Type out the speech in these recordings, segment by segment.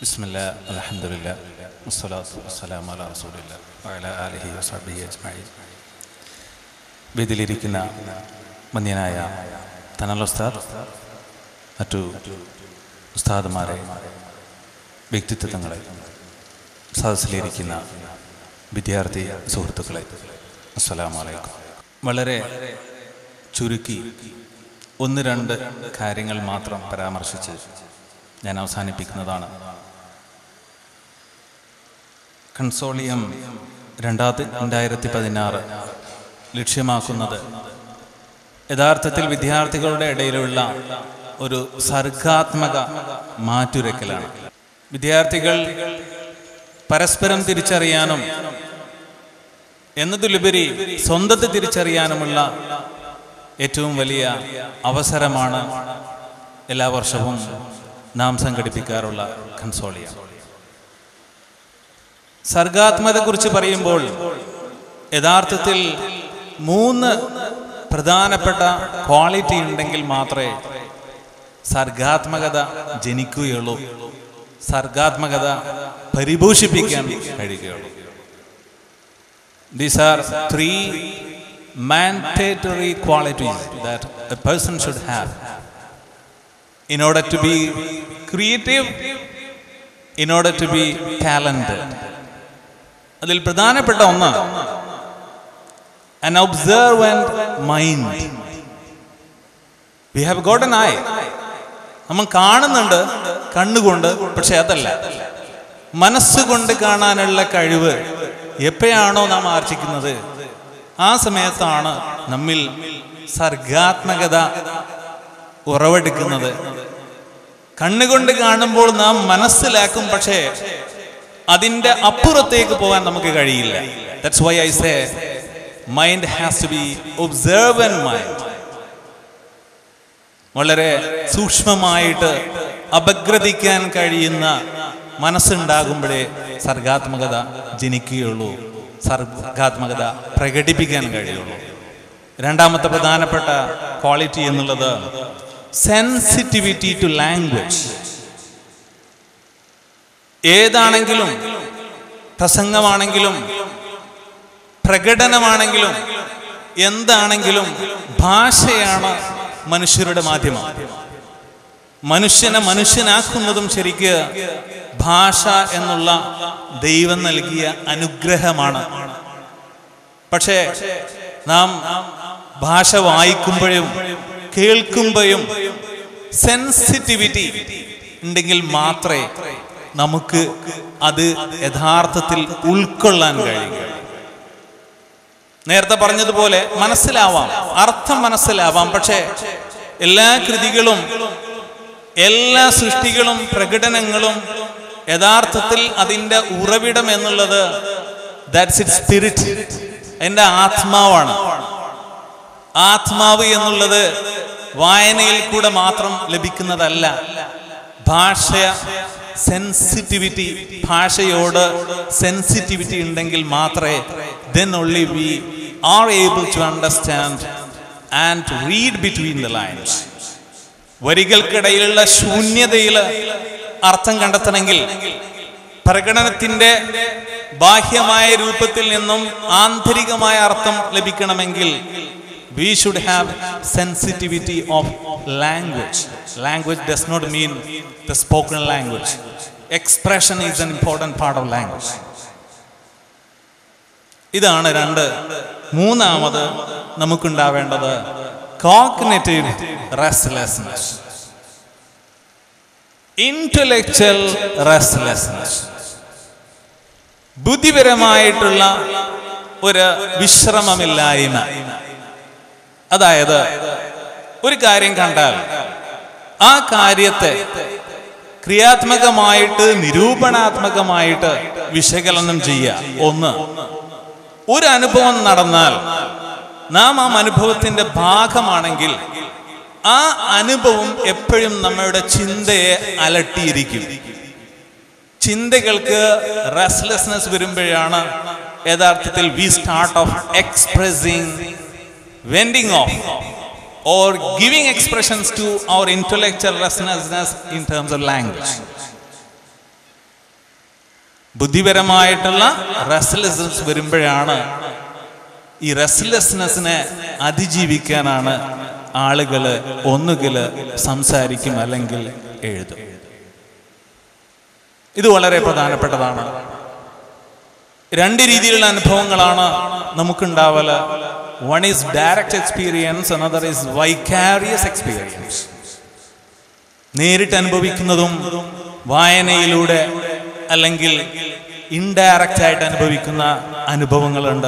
ബിസ്മില്ല വേദിയിലിരിക്കുന്ന മന്യനായ തനൽ ഉസ്താദ് മറ്റു ഉസ്താദ്മാരെ വ്യക്തിത്വങ്ങളെ സദസ്സിലിരിക്കുന്ന വിദ്യാർത്ഥി സുഹൃത്തുക്കളെ അസ്സലാം വലൈക്കും വളരെ ചുരുക്കി ഒന്ന് രണ്ട് കാര്യങ്ങൾ മാത്രം പരാമർശിച്ച് ഞാൻ അവസാനിപ്പിക്കുന്നതാണ് കൺസോളിയം രണ്ടായിരത്തി രണ്ടായിരത്തി പതിനാറ് ലക്ഷ്യമാക്കുന്നത് യഥാർത്ഥത്തിൽ വിദ്യാർത്ഥികളുടെ ഇടയിലുള്ള ഒരു സർഗാത്മക മാറ്റുരക്കലാണ് വിദ്യാർത്ഥികൾ പരസ്പരം തിരിച്ചറിയാനും എന്നതിലുപരി സ്വന്തത്തെ തിരിച്ചറിയാനുമുള്ള ഏറ്റവും വലിയ അവസരമാണ് എല്ലാ വർഷവും നാം സംഘടിപ്പിക്കാറുള്ള കൺസോളിയം. സർഗാത്മകതയെക്കുറിച്ച് പറയുമ്പോൾ യഥാർത്ഥത്തിൽ മൂന്ന് പ്രധാനപ്പെട്ട ക്വാളിറ്റി ഉണ്ടെങ്കിൽ മാത്രമേ സർഗാത്മകത ജനിക്കുകയുള്ളൂ സർഗാത്മകത പരിപോഷിപ്പിക്കാൻ കഴിയുകയുള്ളൂ these are three mandatory qualities that a person should have in order to be creative, in order to be talented. അതിൽ പ്രധാനപ്പെട്ട ഒന്ന് an observant mind. We have got an. നമ്മൾ കാണുന്നുണ്ട് കണ്ണുകൊണ്ട് പക്ഷെ അതല്ല മനസ്സുകൊണ്ട് കാണാനുള്ള കഴിവ് എപ്പോഴാണോ നാം ആർജിക്കുന്നത് ആ സമയത്താണ് നമ്മിൽ സർഗാത്മകത ഉറവെടുക്കുന്നത് കണ്ണുകൊണ്ട് കാണുമ്പോൾ നാം മനസ്സിലാക്കും പക്ഷേ അതിന്റെ അപ്പുറത്തേക്ക് പോകാൻ നമുക്ക് കഴിയില്ല. That's why I say mind has to be observant mind വളരെ സൂക്ഷ്മമായിട്ട് അപഗ്രഥിക്കാൻ കഴിയുന്ന മനസ്സുണ്ടാകുമ്പോഴേ സർഗാത്മകത ജനിക്കുകയുള്ളൂ. സർഗാത്മകത പ്രകടിപ്പിക്കാൻ കഴിയുള്ളൂ. രണ്ടാമത്തെ പ്രധാനപ്പെട്ട ക്വാളിറ്റി എന്നുള്ളത് സെൻസിറ്റിവിറ്റി ടു ലാംഗ്വേജ് ഏതാണെങ്കിലും പ്രസംഗമാണെങ്കിലും പ്രകടനമാണെങ്കിലും എന്താണെങ്കിലും ഭാഷയാണ് മനുഷ്യരുടെ മാധ്യമം. മനുഷ്യനെ മനുഷ്യനാക്കുന്നതും ശരിക്ക് ഭാഷ എന്നുള്ള ദൈവം നൽകിയ അനുഗ്രഹമാണ്. പക്ഷേ നാം ഭാഷ വായിക്കുമ്പോഴും കേൾക്കുമ്പോഴും സെൻസിറ്റിവിറ്റി ഉണ്ടെങ്കിൽ മാത്രമേ നമുക്ക് അത് യഥാർത്ഥത്തിൽ ഉൾക്കൊള്ളാൻ കഴിയും. നേരത്തെ പറഞ്ഞതുപോലെ മനസ്സിലാവാം. അർത്ഥം മനസ്സിലാവാം. പക്ഷേ എല്ലാ കൃതികളും എല്ലാ സൃഷ്ടികളും പ്രകടനങ്ങളും യഥാർത്ഥത്തിൽ അതിന്റെ ഉറവിടം എന്നുള്ളത് ദാറ്റ്സ് ഇറ്റ് സ്പിരിറ്റ് എന്റെ ആത്മാവാണ്. ആത്മാവ് എന്നുള്ളത് വായനയിൽ കൂടെ മാത്രം ലഭിക്കുന്നതല്ല. ഭാഷ സെൻസിറ്റിവിറ്റി ഭാഷയോട് സെൻസിറ്റിവിറ്റി ഉണ്ടെങ്കിൽ മാത്രമേ then only we are able to understand and read between the lines വരികൾക്കിടയിലുള്ള ശൂന്യതയിൽ അർത്ഥം കണ്ടെത്തണമെങ്കിൽ പ്രകടനത്തിന്റെ ബാഹ്യമായ രൂപത്തിൽ നിന്നും ആന്തരികമായ അർത്ഥം ലഭിക്കണമെങ്കിൽ we should have sensitivity of language language does not mean the spoken language expression is an important part of language ഇതാണ് രണ്ട്. മൂന്നാമത് നമുക്കുണ്ടാവേണ്ടത് കോഗ്നേറ്റീവ് റെസ്റ്റ്ലെസ്നെസ് ഇന്റലക്ച്വൽ റെസ്റ്റ്ലെസ്നെസ് ബുദ്ധിപരമായിട്ടുള്ള ഒരു വിശ്രമമില്ലായ്മ. അതായത് ഒരു കാര്യം കണ്ടാൽ ആ കാര്യത്തെ ക്രിയാത്മകമായിട്ട് നിരൂപണാത്മകമായിട്ട് വിശകലനം ചെയ്യുക. ഒന്ന് ഒരു അനുഭവം നടന്നാൽ നാം ആ അനുഭവത്തിന്റെ ഭാഗമാണെങ്കിൽ ആ അനുഭവം എപ്പോഴും നമ്മുടെ ചിന്തയെ അലട്ടിയിരിക്കും. ചിന്തകൾക്ക് റെസ്ലെസ്നെസ് വരുമ്പോഴാണ് യഥാർത്ഥത്തിൽ we start of expressing venting of or giving expressions to our intellectual restlessness in terms of language. ബുദ്ധിപരമായിട്ടുള്ള റെസ്ലെസ്നെസ് വരുമ്പോഴാണ് ഈ റെസ്ലെസ്നെസ്സിനെ അതിജീവിക്കാനാണ് ആളുകൾ ഒന്നുകിൽ സംസാരിക്കും അല്ലെങ്കിൽ എഴുതും. ഇത് വളരെ പ്രധാനപ്പെട്ടതാണ്. രണ്ട് രീതിയിലുള്ള അനുഭവങ്ങളാണ് നമുക്കുണ്ടാവൽ. One is direct experience another is vicarious experience നേരിട്ട് അനുഭവിക്കുന്നതും വായനയിലൂടെ അല്ലെങ്കിൽ ഇൻഡയറക്റ്റ് ആയിട്ട് അനുഭവിക്കുന്ന അനുഭവങ്ങളുണ്ട്.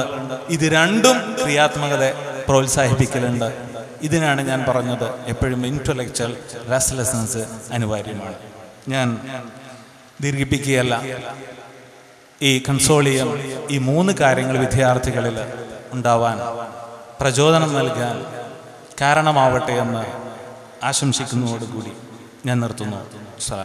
ഇത് രണ്ടും ക്രിയാത്മകത പ്രോത്സാഹിപ്പിക്കലുണ്ട്. ഇതിനാണ് ഞാൻ പറഞ്ഞത് എപ്പോഴും ഇന്റലക്ച്വൽ റെസ്ലെസ്നസ് അനിവാര്യമാണ്. ഞാൻ ദീർഘിപ്പിക്കുകയല്ല. ഈ കൺസോളിയം ഈ മൂന്ന് കാര്യങ്ങൾ വിദ്യാർത്ഥികളിൽ ഉണ്ടാവാൻ പ്രചോദനം നൽകാൻ കാരണമാവട്ടെ എന്ന് ആശംസിക്കുന്നതോടുകൂടി ഞാൻ നിർത്തുന്നു. സലാം